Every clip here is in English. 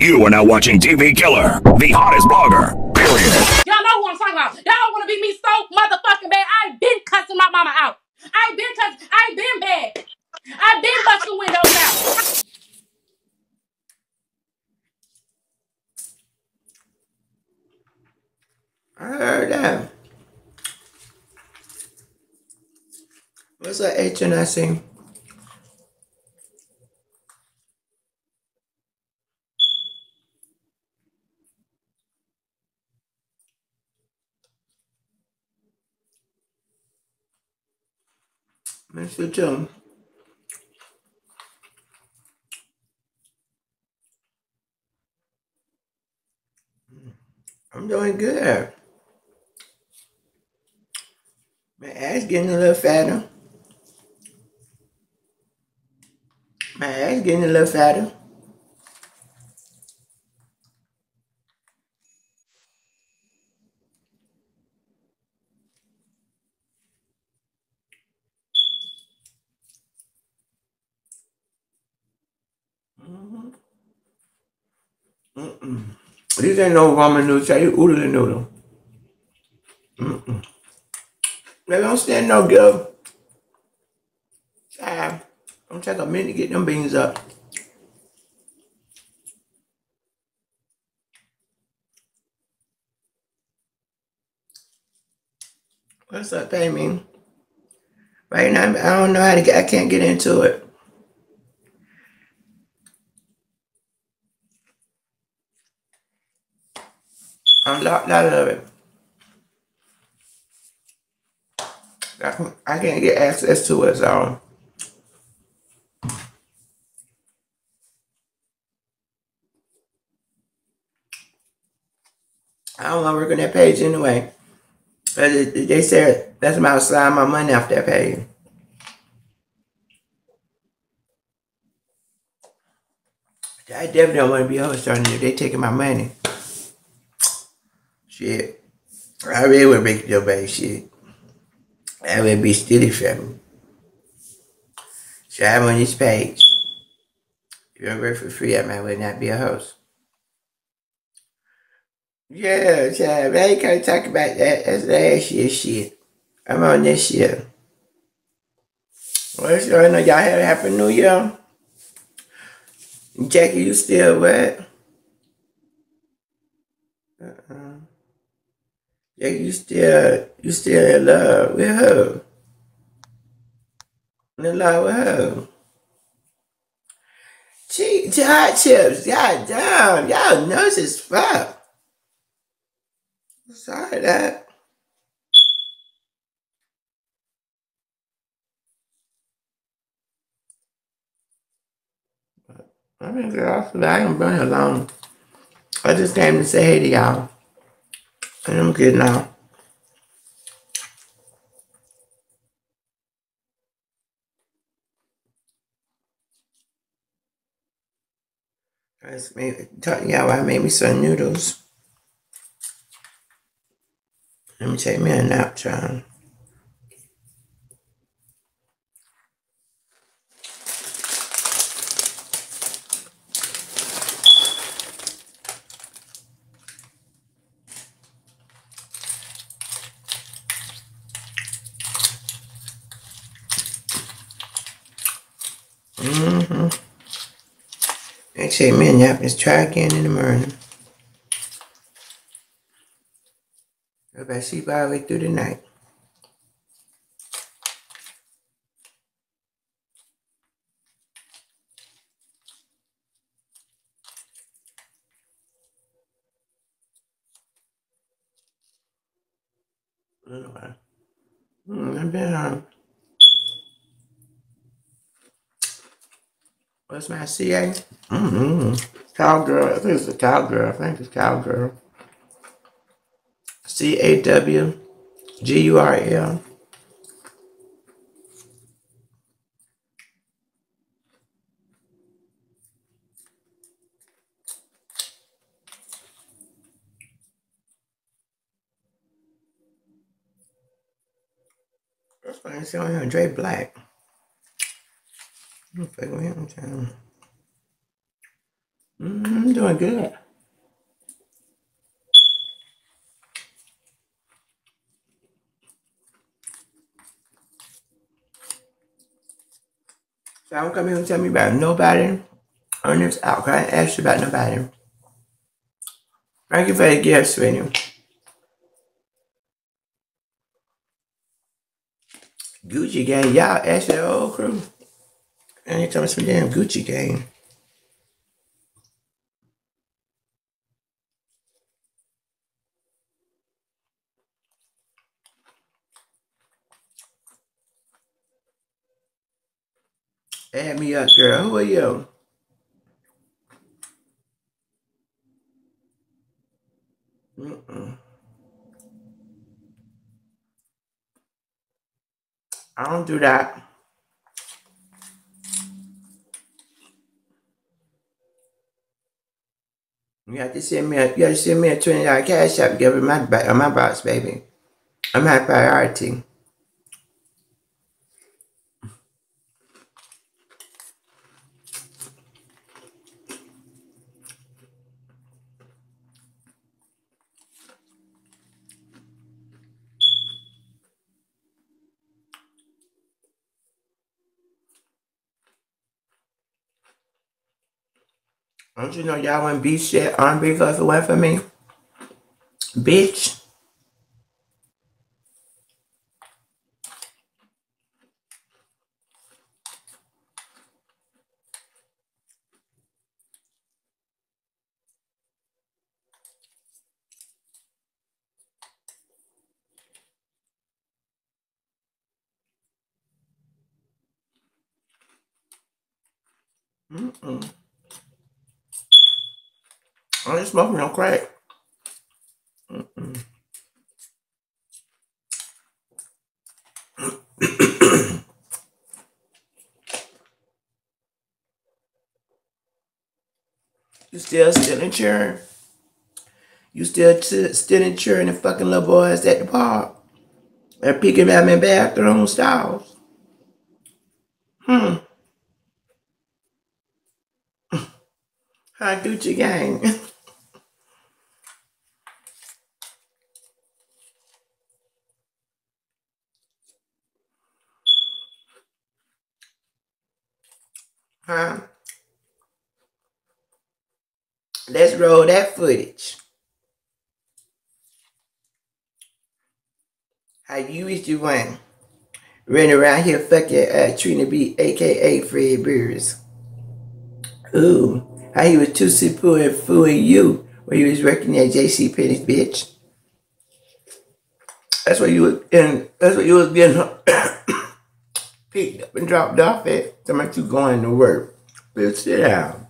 You are now watching TV Killer, the hottest blogger. Period. Y'all know who I'm talking about. Y'all want to be me so motherfucking bad. I ain't been cussing my mama out. I ain't been cussing. I ain't been bad. I been busting windows out. I heard that. What's that HNSC? Mr. Joe. I'm doing good. My ass getting a little fatter. My ass getting a little fatter. Mhm. Mm-mm. These ain't no ramen noodles, they oodle noodle. Mm-mm. They don't stand no good. Child, don't take a minute to get them beans up. What's up, me? Right now, I don't know how to get, I can't get into it. Locked out of it. I can- I can't get access to it, so. I don't want to work on that page anyway. But they said that's about slide my money off that page. I definitely don't want to be on there. They taking my money. Shit. I really would make your bad shit. I would be steady me. So I'm on this page. If you don't work for free, I might would not be a host. Yeah, child. I ain't gonna talk about that. That's last year shit. I'm on this year. Well, sure, I know y'all had a happy new year. Jackie, you still what? Jackie, you still, you still in love with her. In love with her. Gee, hot chips, damn, y'all nuts as fuck. Sorry that. I mean, girl, I ain't been here long. I just came to say hey to y'all. And I'm good now. I just made, taught y'all I made me some noodles. Let me take me a nap, child. Mm-hmm. Me a nap. Let's try again in the morning. If I sleep all the way through the night. Anyway. Mm, I've been um, what's my CA? Mm-hmm. Cowgirl. I think it's a cowgirl. I think it's cowgirl. C A W G U R L. That's why I see on here, Dre Black. I'm. Mm, I'm doing good. So don't come here and tell me about nobody this out. I ain't ask you about nobody. Thank you for the gift, sweetie. Gucci gang, y'all ask the whole crew. And it's me damn Gucci game. Add me up, girl. Who are you? Mm-mm. I don't do that. You have to send me a you have to send me a twenty dollar cash app give me my my box, baby. I'm high priority. Don't you know y'all want beef shit R&B goes away from me? Bitch. Mm-mm. I ain't smoking no crack. You still still in churn? You still still in churn and fucking little boys at the park? They're picking them in bathroom stalls. Hmm. Hi, Gucci gang. huh? Let's roll that footage. How you to run. Running around here fucking uh, Trina B, aka Fred Burris. Ooh. How he was too simple and fooling you when he was working at JC Penney's bitch. That's what you was in that's what you was getting picked up and dropped off at. Somebody you going to work. Bitch, sit down.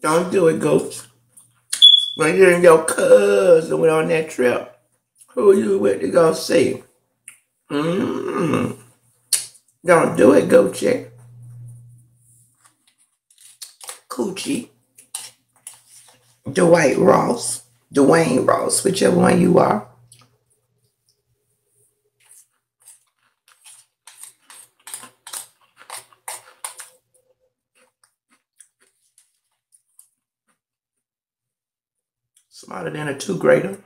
Don't do it, ghost. When you and your cousin went on that trip, who you with to go see? Mm-hmm. Don't do it, go check. Coochie. Dwight Ross. Dwayne Ross, whichever one you are. Smarter than a two grader.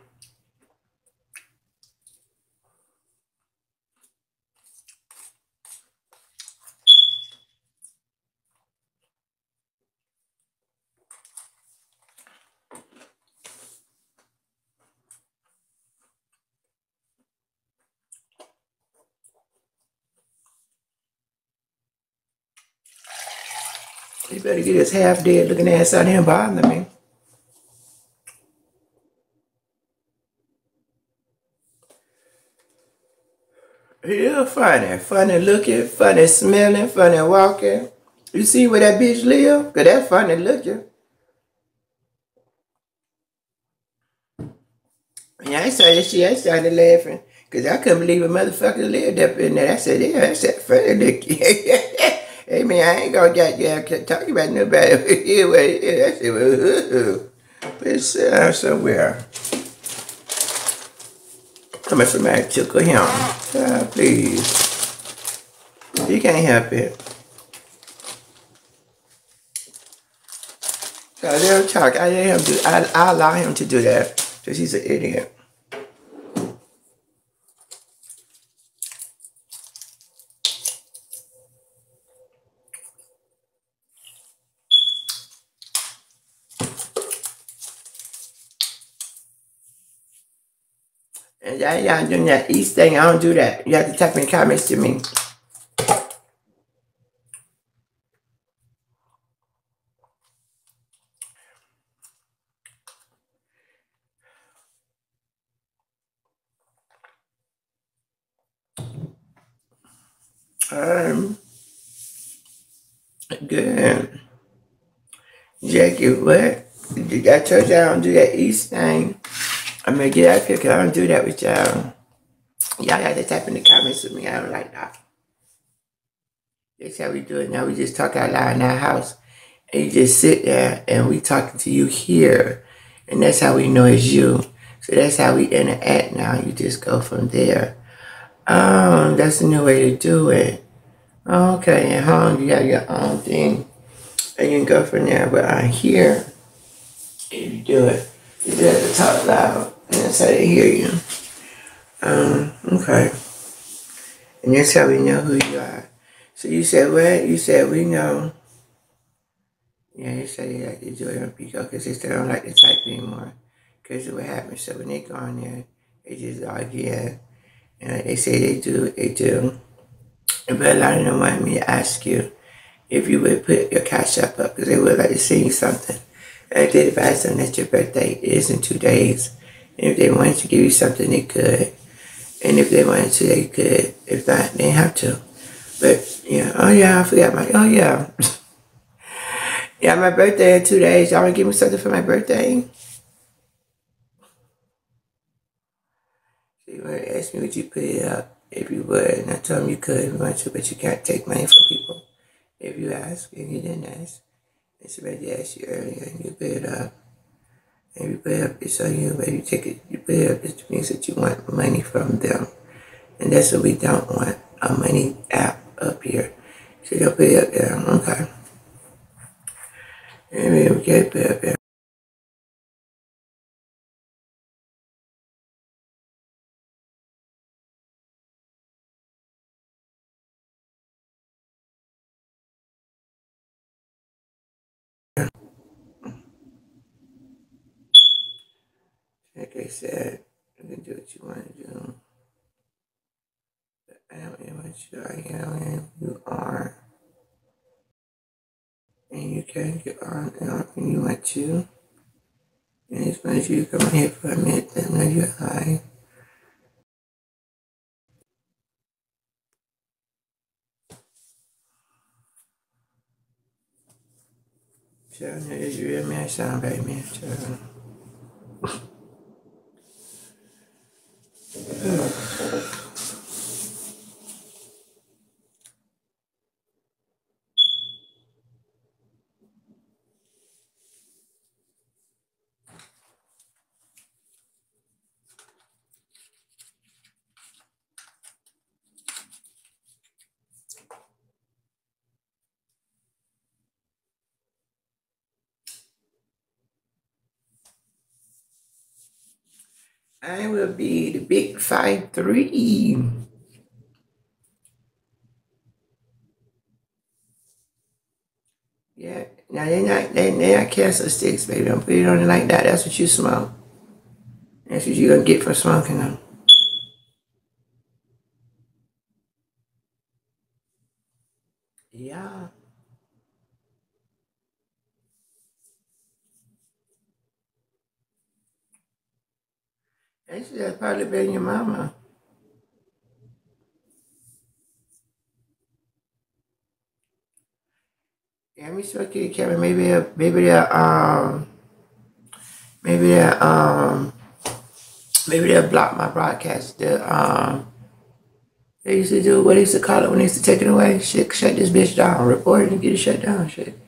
He better get his half dead looking ass out here bothering me. Yeah, funny. Funny looking, funny smelling, funny walking. You see where that bitch live? Cause that funny looking. Yeah, I saw this shit. I started laughing. Cause I couldn't believe a motherfucker lived up in there. I said, yeah, that's that funny looking. hey man, I ain't gonna get you talking about nobody. yeah, well, yeah, I said, well, but sit down somewhere. Coming from that tickle him. Please. He can't help it. Let him talk. I let him do. I, I allow him to do that because he's an idiot. Y'all, y'all doing that East thing. I don't do that. You have to type in comments to me. Um, good. Jackie, what? I told y'all I don't do that East thing. I'm gonna get out here because I don't do that with y'all. Y'all got to type in the comments with me. I don't like that. That's how we do it now. We just talk out loud in our house. And you just sit there and we talking to you here. And that's how we know it's you. So that's how we interact now. You just go from there. Um, that's a new way to do it. Okay, at home you got your own thing. And you can go from there. But on here, if you do it, you do have to talk loud. How they hear you. Um, okay. And that's how we know who you are. So you said what? You said we know. Yeah, you said they like it on Bigo because they still don't like to type anymore. Because of what happens. So when they go on there, they just log in. And they say they do, they do. But a lot of them want me to ask you if you would put your cash up because they would like to see you something. And I did advise them that your birthday is in two days. If they wanted to give you something, they could. And if they wanted to, they could. If not, they have to. But yeah, oh yeah, I forgot my, oh yeah. yeah, my birthday in two days. Y'all want to give me something for my birthday? You want to ask me would you put it up if you would. And I told them you could if you want to, but you can't take money from people if you ask and you didn't ask. And somebody asked you earlier and you put it up. Put up, it's on you, you take it, you pay up, it means that you want money from them. And that's what we don't want, a money app up here. So you'll it up there, okay. Maybe we get it up there. Like I said, you can do what you want to do. But I don't am what you are, I am and you are. And you can get on and when you want to. And as long as you come here for a minute, then know you're high. You hear me? I sound very man. I will be the big five three. Yeah. Now they not they they not cancer sticks, baby. Don't put it on it like that. That's what you smoke. That's what you're gonna get for smoking them. Yeah. Have probably been your mama. Yeah, me smoke you the camera. Maybe they'll, maybe they'll, um, maybe they'll, um, maybe they'll block my broadcast. The, um, they used to do what they used to call it when they used to take it away. Shit, shut this bitch down. Report it and get it shut down. Shit.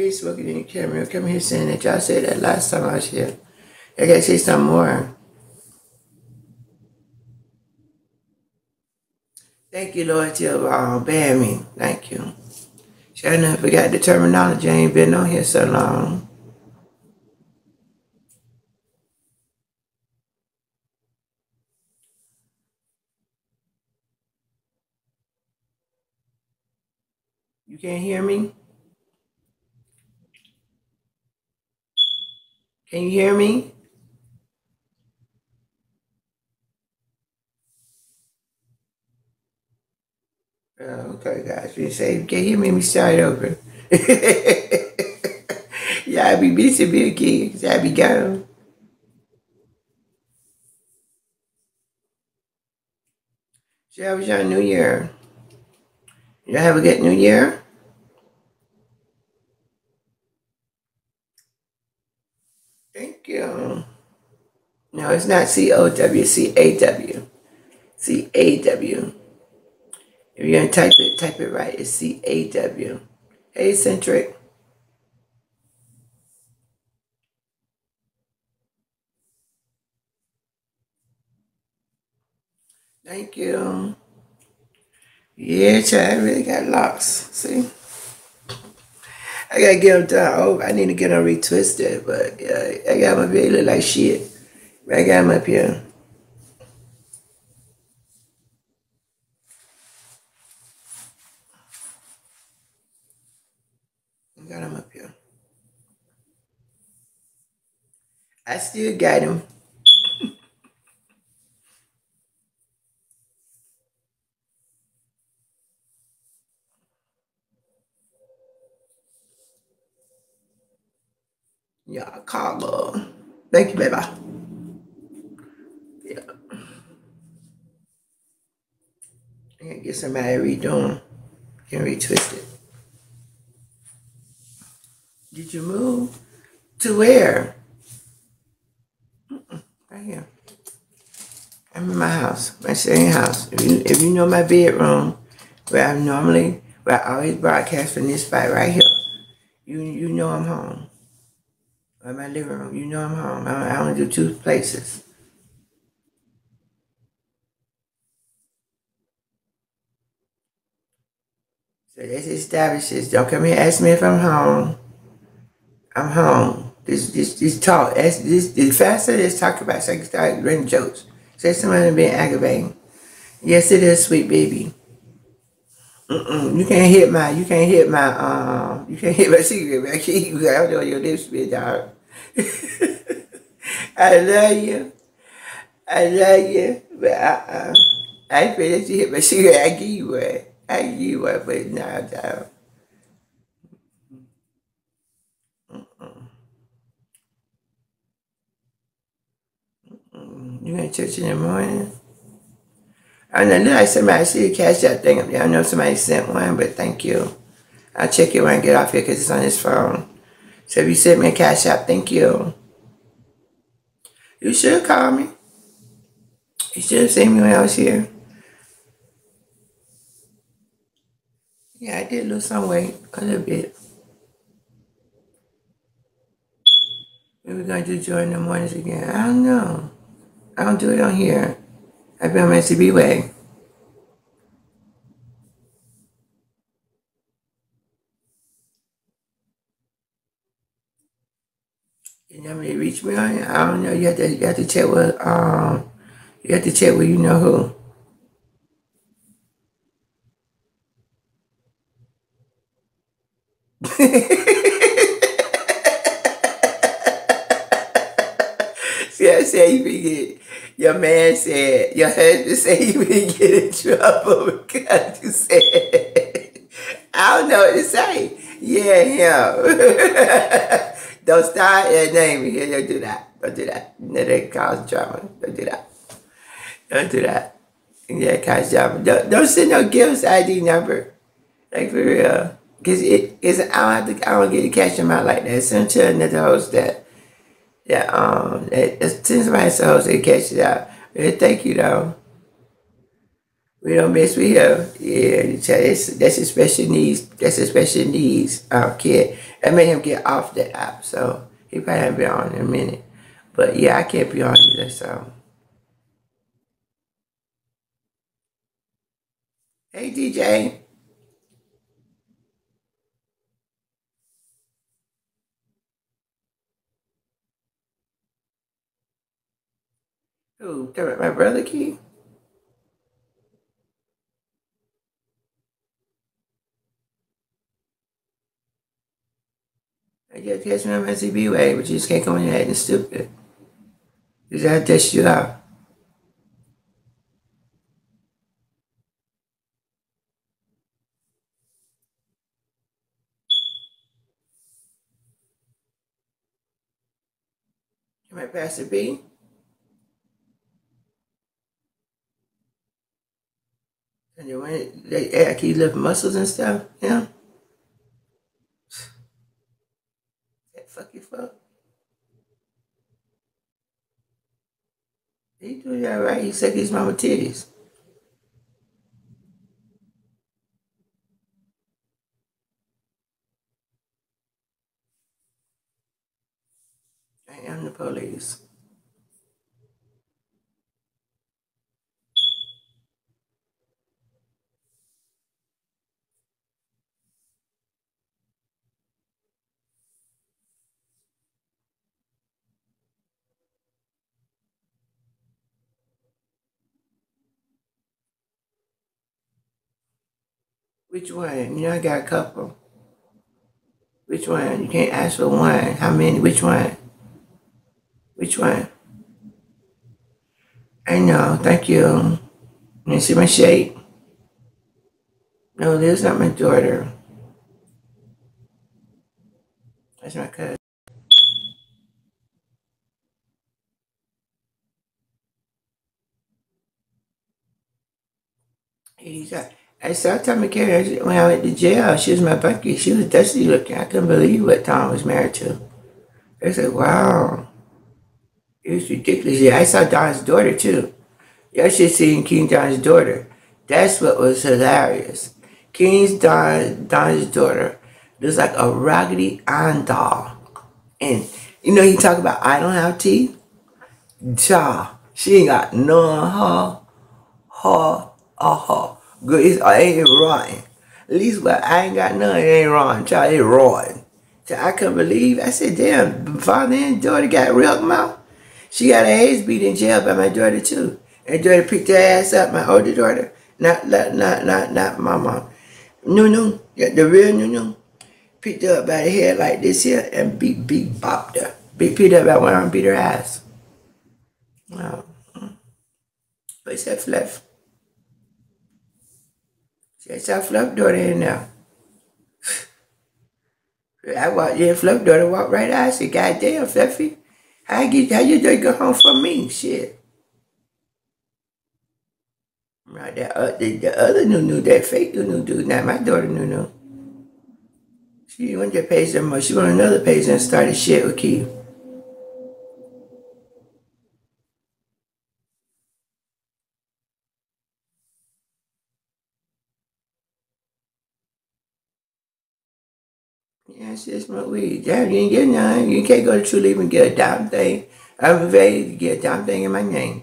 That bitch smoking in the camera. Come here saying that y'all said that last time I was here. I gotta say something more. Thank you, Lord, to uh, bear me. Thank you. Sure enough, forgot the terminology. I ain't been on here so long. You can't hear me? Can you hear me? Oh, okay, guys. You say, can you hear me? Start over. Y'all be missing me again, 'cause I be gone. So how was your new year? You have a good new year? Thank you. No, it's not C-O-W, C-A-W. C-A-W. If you're gonna type it, type it right. It's C-A-W. Hey, Centric. Thank you. Yeah, child, I really got lost. See? I gotta get done. Oh, I need to get them retwisted, but yeah, I got my baby look like shit. I got up here. I got them up here. I still got them. Yeah, Carla. Uh, thank you, baby. Yeah. I gotta get somebody redoing. Can retwist it. Did you move? To where? Right here. I'm in my house, my same house. If you, if you know my bedroom, where I'm normally, where I always broadcast from this spot right here, you you know I'm home. Or my living room, you know I'm home. I, only do two places. So this establishes. Don't come here ask me if I'm home. I'm home. This this this talk. That's, this the faster this talk about so I can start running jokes. Say somebody being aggravating. Yes, it is, sweet baby. Mm-mm. You can't hit my. You can't hit my. Um. You can't hit my secret. Man. I can't. On your lips, bitch, dog. I love you. I love you, but uh-uh. I feel that you hit my secret. I give you one. I give you one, but nah, dog. You going to church in the morning? I know, look like somebody see you cash that thing up. I know somebody sent one, but thank you. I'll check it when I get off here because it's on his phone. So if you sent me a cash app, thank you. You should call me. You should have seen me when I was here. Yeah, I did lose some weight, a little bit. We were going to do joy in the mornings again. I don't know. I don't do it on here. I've been on my CB way. You never really reach me on. I don't know. You have to you have to check with um you have to check with you know who. See, I said you been get your man said your husband said you been get in trouble because you said I don't know what to say. Yeah, him. don't start that name here. Don't do that. Don't do that. No, that cause drama. Don't do that. Don't do that. Yeah, cause drama. Don't, don't send no gifts ID number. Like for real. Cause it cause I don't have to I don't get to catch them out like that. Send to another host that that um that a host they cash it out. Yeah, thank you though. We don't mess with him. Yeah, that's that's a special needs. That's a special needs um, kid. I made him get off the app, so he probably haven't been on in a minute. But yeah, I can't be on either. So Hey, DJ. Who? Talking about my brother Key? I just catch me on my CB way, but you just can't come in here acting stupid. Because I test you out. Might pass the B. And you want they act you lift muscles and stuff, yeah? That fuck you fuck. He do that right. He suck his mama titties. I am the police. Which one? You know, I got a couple. Which one? You can't ask for one. How many? Which one? Which one? I know. Thank you. You see my shape? No, this is not my daughter. That's my cousin. He's got, I saw Tommy Carey when I went to jail. She was my bunkie. She was dusty looking. I couldn't believe what Tom was married to. I said, wow. It was ridiculous. Yeah, I saw Don's daughter too. Y'all should see King Don's daughter. That's what was hilarious. King's Don, Don's daughter looks like a Raggedy Ann doll. And you know, you talk about I don't have teeth. Child, she ain't got none. Her, her, or her. Good, it's, it ain't rotten. At least what I ain't got none, it ain't rotten. Child, it rotten. Child, I couldn't believe. I said, damn, father and daughter got real mouth. She got her ass beat in jail by my daughter too. And daughter picked her ass up, my older daughter. Not not not not, not my mom. Nunu, yeah, the real Nunu, picked her up by the head like this here and beat beat bopped her. Beat beat her about one arm, beat her ass. Wow. Mm. But it's that fluff. It's that daughter in there. I walked in, fluff daughter walked right out. I said, God damn, Fluffy. How you get how you do go home from me? Shit. Right, that uh, the, the other Nunu, that fake new new dude, not my daughter Nunu. She went to page. She went another page and started shit with Keith. Yeah, just my weed. Damn, you ain't get none. You can't go to True Leaf and get a damn thing. I'm ready to get a damn thing in my name.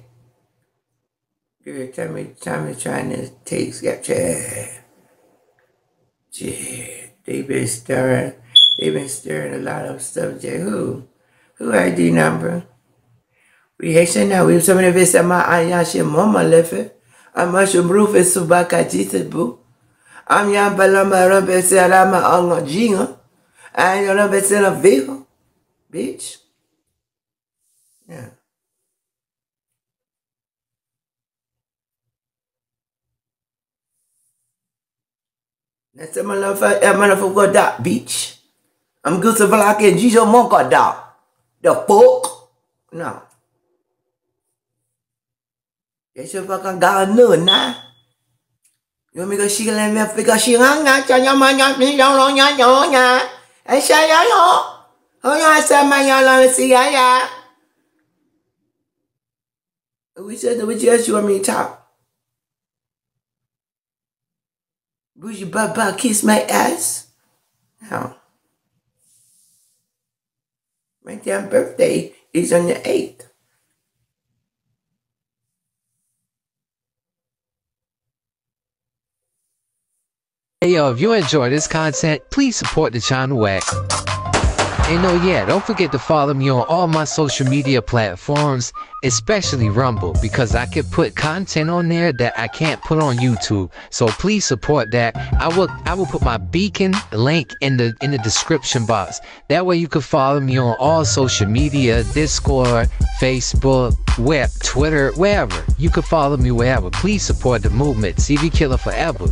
Girl, tell me, tell me trying to take Snapchat. Shit, they been stirring, they been stirring a lot of stuff, Jay. Who? Who ID number? We Haitian now, we have some of this sama ayashi mama left it. I'm Amasho mrufe subaka Jesus I'm yan balamba rampe se alama anga jinga. And you know it's in a vehicle. Bitch. Yeah. That's a motherfucker, a motherfucker that bitch. I'm good to like in Jesus Monka da. The fuck? No. That's your fucking God no nah. You want me to see let me figure she hang out on your man, you don't know your I say ya yo. Oh ya say my ya long see ya ya. We said that we just you want me to talk. Would you baba kiss my ass? No. My damn birthday is on the 8th. Hey yo, if you enjoy this content, please support the channel at and oh yeah, don't forget to follow me on all my social media platforms, especially Rumble, because I can put content on there that I can't put on YouTube. So please support that. I will I will put my beacon link in the in the description box. That way you can follow me on all social media, Discord, Facebook, web, Twitter, wherever. You can follow me wherever. Please support the movement. TV Killer forever.